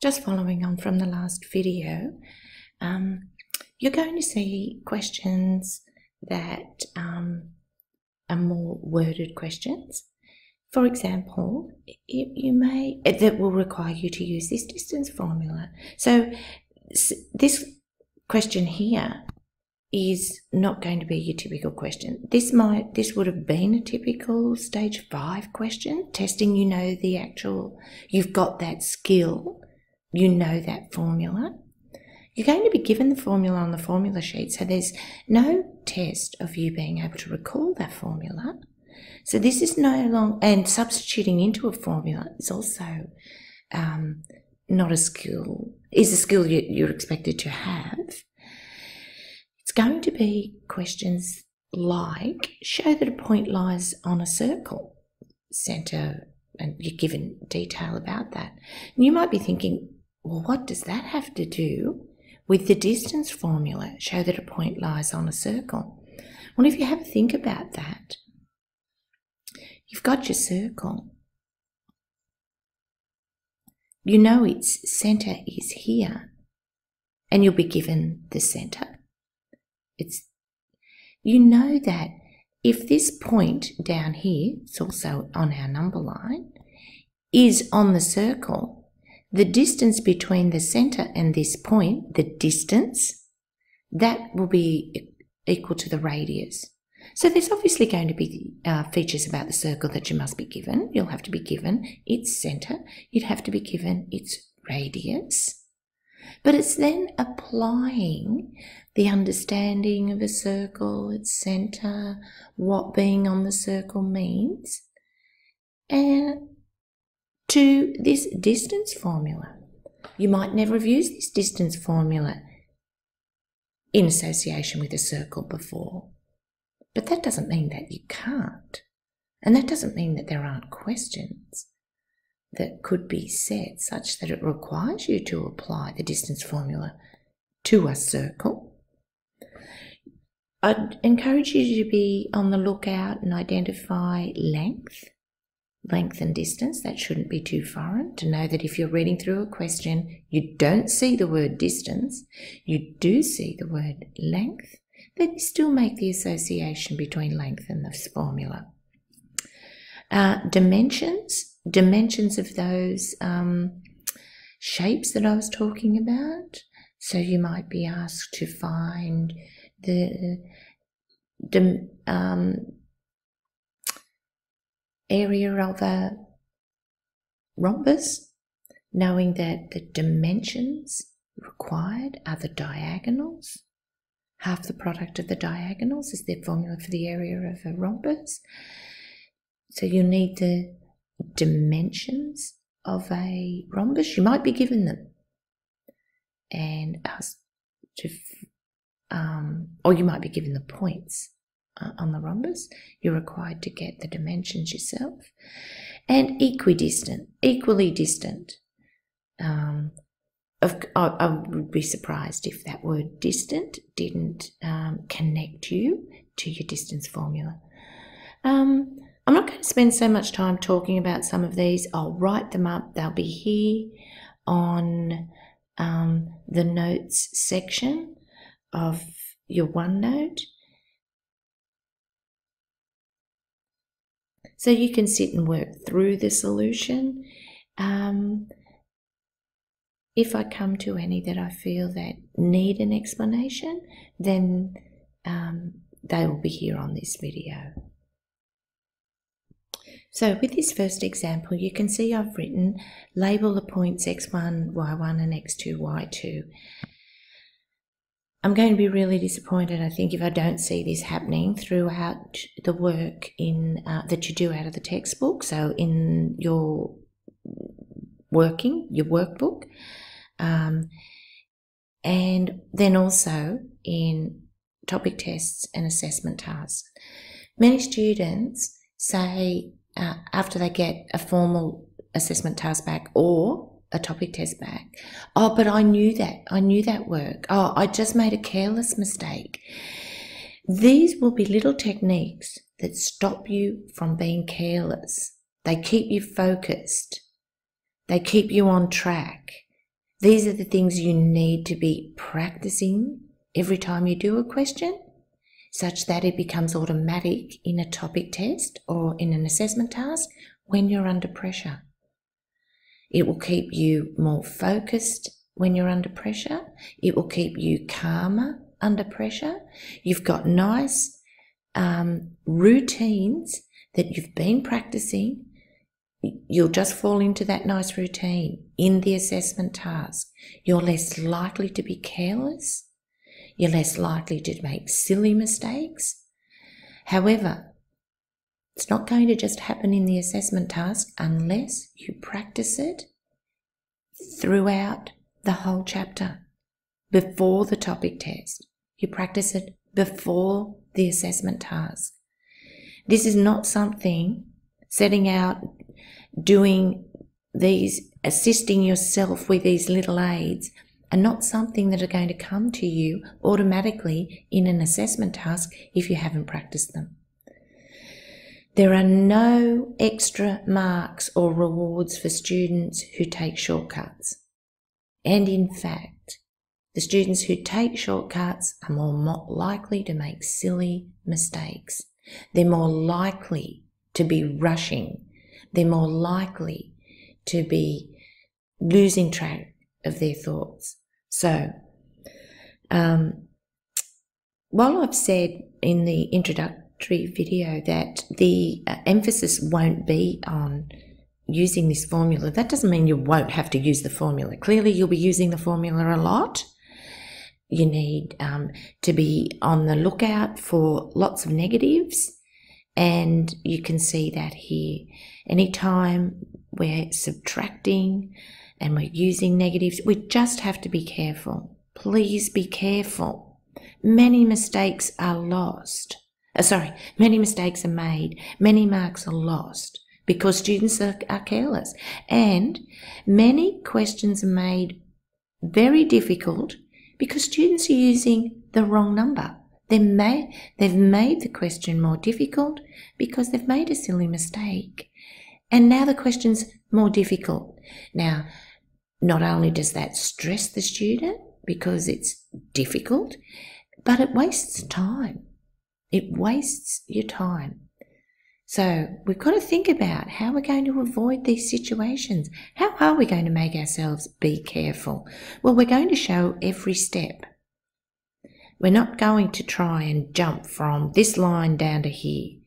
just following on from the last video, um, you're going to see questions that um, are more worded questions. For example, you, you may that will require you to use this distance formula. So this question here is not going to be your typical question. This might this would have been a typical stage 5 question, testing you know the actual you've got that skill, you know that formula. You're going to be given the formula on the formula sheet, so there's no test of you being able to recall that formula. So this is no longer, and substituting into a formula is also um, not a skill, is a skill you, you're expected to have. It's going to be questions like show that a point lies on a circle, centre, and you're given detail about that. And you might be thinking, well, what does that have to do with the distance formula, show that a point lies on a circle. Well, if you have a think about that, you've got your circle. You know its centre is here, and you'll be given the centre. It's you know that if this point down here, it's also on our number line, is on the circle, the distance between the center and this point, the distance, that will be equal to the radius. So there's obviously going to be uh, features about the circle that you must be given. You'll have to be given its center. You'd have to be given its radius. But it's then applying the understanding of a circle, its center, what being on the circle means, and to this distance formula. You might never have used this distance formula in association with a circle before. But that doesn't mean that you can't. And that doesn't mean that there aren't questions that could be set such that it requires you to apply the distance formula to a circle. I'd encourage you to be on the lookout and identify length length and distance. That shouldn't be too foreign to know that if you're reading through a question, you don't see the word distance, you do see the word length, then you still make the association between length and this formula. Uh, dimensions, dimensions of those um, shapes that I was talking about. So you might be asked to find the, the um, area of a rhombus, knowing that the dimensions required are the diagonals. Half the product of the diagonals is the formula for the area of a rhombus. So you need the dimensions of a rhombus. You might be given them and to, um, or you might be given the points uh, on the rhombus. You're required to get the dimensions yourself. And equidistant, equally distant. Um, of, I, I, would be surprised if that word distant didn't um, connect you to your distance formula. Um, I'm not going to spend so much time talking about some of these. I'll write them up. They'll be here on um, the notes section of your OneNote. So you can sit and work through the solution. Um, if I come to any that I feel that need an explanation, then um, they will be here on this video. So with this first example, you can see I've written label the points x1, y1 and x2, y2. I'm going to be really disappointed, I think, if I don't see this happening throughout the work in uh, that you do out of the textbook. So in your working, your workbook, um, and then also in topic tests and assessment tasks. Many students say uh, after they get a formal assessment task back or a topic test back. Oh, but I knew that. I knew that work. Oh, I just made a careless mistake. These will be little techniques that stop you from being careless. They keep you focused. They keep you on track. These are the things you need to be practicing every time you do a question, such that it becomes automatic in a topic test or in an assessment task when you're under pressure. It will keep you more focused when you're under pressure. It will keep you calmer under pressure. You've got nice um, routines that you've been practicing. You'll just fall into that nice routine in the assessment task. You're less likely to be careless. You're less likely to make silly mistakes. However, it's not going to just happen in the assessment task unless you practice it throughout the whole chapter before the topic test. You practice it before the assessment task. This is not something setting out doing these, assisting yourself with these little aids are not something that are going to come to you automatically in an assessment task if you haven't practiced them. There are no extra marks or rewards for students who take shortcuts. And in fact, the students who take shortcuts are more likely to make silly mistakes. They're more likely to be rushing. They're more likely to be losing track of their thoughts. So, um, while I've said in the introduction, video that the uh, emphasis won't be on using this formula. That doesn't mean you won't have to use the formula. Clearly, you'll be using the formula a lot. You need um, to be on the lookout for lots of negatives, and you can see that here. Anytime we're subtracting and we're using negatives, we just have to be careful. Please be careful. Many mistakes are lost uh, sorry, many mistakes are made, many marks are lost because students are, are careless, and many questions are made very difficult because students are using the wrong number. They may, they've made the question more difficult because they've made a silly mistake. And now the question's more difficult. Now, not only does that stress the student because it's difficult, but it wastes time. It wastes your time. So we've got to think about how we're going to avoid these situations. How are we going to make ourselves be careful? Well, we're going to show every step. We're not going to try and jump from this line down to here.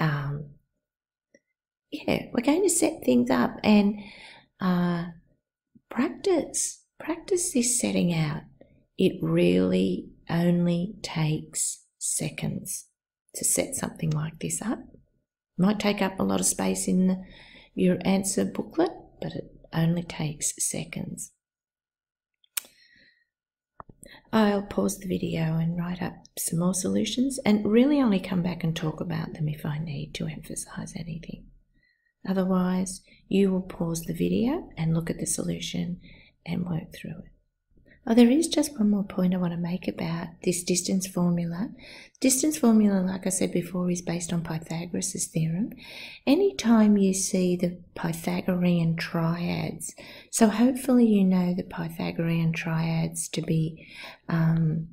Um, yeah, we're going to set things up and uh, practice. Practice this setting out. It really only takes seconds to set something like this up. Might take up a lot of space in your answer booklet, but it only takes seconds. I'll pause the video and write up some more solutions and really only come back and talk about them if I need to emphasize anything. Otherwise, you will pause the video and look at the solution and work through it. Oh, there is just one more point I want to make about this distance formula. Distance formula, like I said before, is based on Pythagoras' theorem. Anytime you see the Pythagorean triads, so hopefully you know the Pythagorean triads to be um,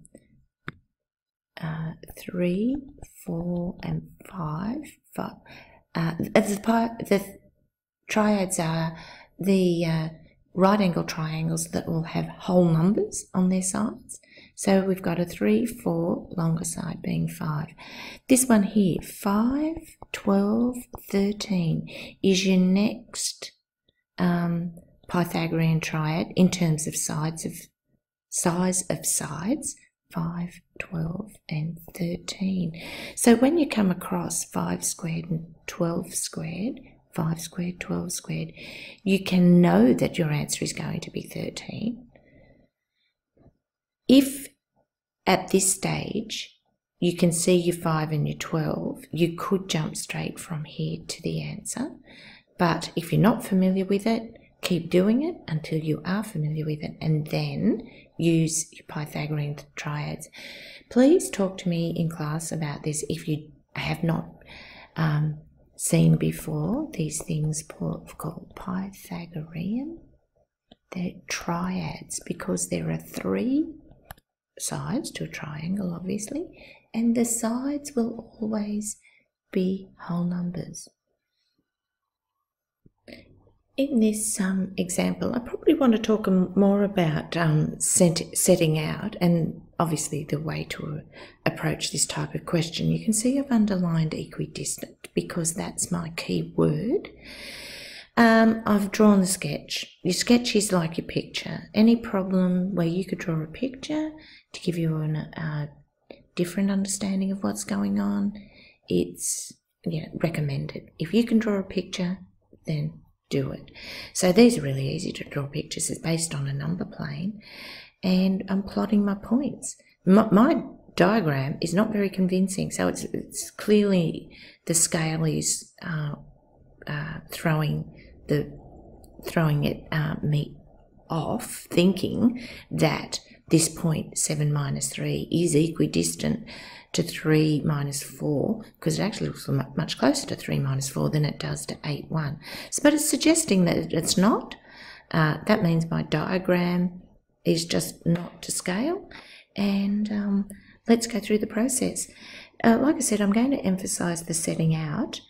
uh, 3, 4, and 5. five. Uh, the, the triads are the uh, right angle triangles that will have whole numbers on their sides. So we've got a 3, 4, longer side being 5. This one here, 5, 12, 13, is your next um, Pythagorean triad in terms of sides of size of sides. 5, 12, and 13. So when you come across 5 squared and 12 squared, 5 squared, 12 squared, you can know that your answer is going to be 13. If at this stage you can see your 5 and your 12, you could jump straight from here to the answer. But if you're not familiar with it, keep doing it until you are familiar with it and then use your Pythagorean triads. Please talk to me in class about this if you have not um, seen before these things called Pythagorean they're triads because there are three sides to a triangle, obviously, and the sides will always be whole numbers. In this um, example, I probably want to talk more about um, set, setting out and obviously the way to approach this type of question. You can see I've underlined equidistant because that's my key word. Um, I've drawn the sketch. Your sketch is like your picture. Any problem where you could draw a picture to give you a different understanding of what's going on, it's recommended. If you can draw a picture, then do it. So these are really easy to draw pictures. It's based on a number plane and I'm plotting my points. My, my diagram is not very convincing, so it's, it's clearly the scale is uh, uh, throwing the throwing it uh, me off, thinking that this point seven minus three is equidistant to 3 minus 4, because it actually looks much closer to 3 minus 4 than it does to 8, 1. So, but it's suggesting that it's not. Uh, that means my diagram is just not to scale. And um, let's go through the process. Uh, like I said, I'm going to emphasize the setting out.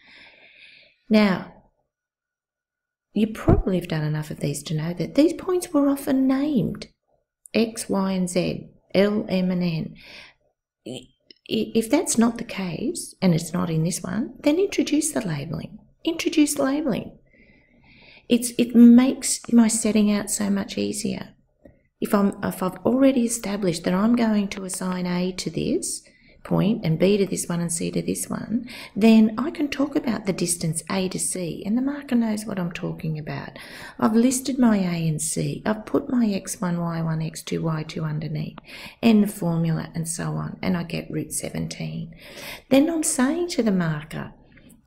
Now, you probably have done enough of these to know that these points were often named X, Y, and Z, L, M, and N if that's not the case, and it's not in this one, then introduce the labelling. Introduce labelling. It's, it makes my setting out so much easier. If, I'm, if I've already established that I'm going to assign A to this, point and B to this one and C to this one, then I can talk about the distance A to C and the marker knows what I'm talking about. I've listed my A and C. I've put my X1, Y1, X2, Y2 underneath and the formula and so on and I get root 17. Then I'm saying to the marker,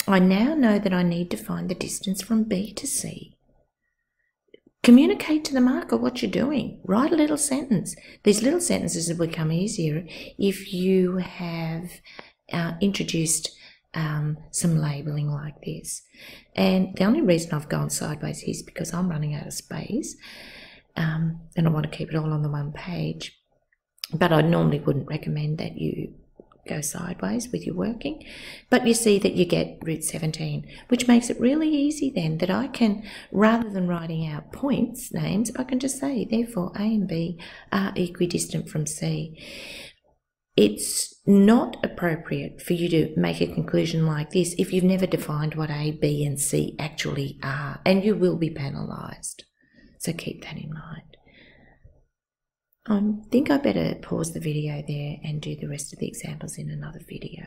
I now know that I need to find the distance from B to C. Communicate to the marker what you're doing. Write a little sentence. These little sentences have become easier if you have uh, introduced um, some labeling like this. And the only reason I've gone sideways is because I'm running out of space um, and I want to keep it all on the one page. But I normally wouldn't recommend that you go sideways with your working. But you see that you get root 17, which makes it really easy then that I can, rather than writing out points, names, I can just say, therefore, A and B are equidistant from C. It's not appropriate for you to make a conclusion like this if you've never defined what A, B, and C actually are, and you will be penalised. So keep that in mind. I think I better pause the video there and do the rest of the examples in another video.